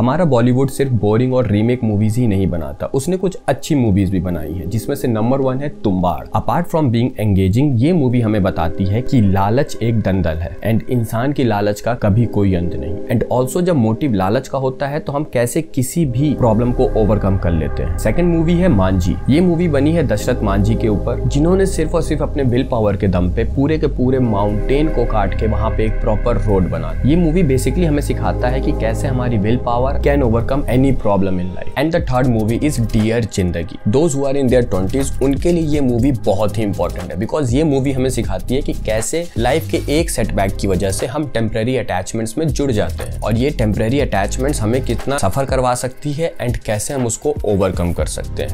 हमारा बॉलीवुड सिर्फ़ बोरिंग और रीमेक मूवीज़ ही नहीं बनाता। उसने कुछ अच्छी मूवीज़ भी बनाई है, जिसमें से नंबर वन है Tumbbad. Apart from being engaging ये मूवी हमें बताती है कि लालच एक दंदल है एंड इंसान की लालच का कभी कोई अंत नहीं। एंड ऑल्सो जब मोटिव लालच का होता है तो हम कैसे किसी भी प्रॉब्लम को ओवरकम कर लेते हैं। सेकेंड मूवी है मांझी। ये मूवी बनी है दशरथ मांझी के ऊपर, जिन्होंने सिर्फ़ और सिर्फ़ अपने विल पावर के दम पे पूरे के पूरे माउंटेन को काट के वहाँ पे एक प्रॉपर रोड बना। ये मूवी बेसिकली हमें सिखाता है कि कैसे हमारी will power can overcome any problem in life and the third movie is dear Zindagi those who are their twenties उनके लिए ये मूवी बहुत ही इंपॉर्टेंट है। बिकॉज़ ये मूवी हमें सिखाती है कि कैसे लाइफ के एक सेटबैक की वजह से हम टेम्प्रेरी अटैचमेंट्स में जुड़ जाते हैं। और ये टेम्प्रेरी अटैचमेंट्स हमें कितना सफ़र करवा सकती है एंड कैसे हम उसको ओवरकम कर सकते हैं।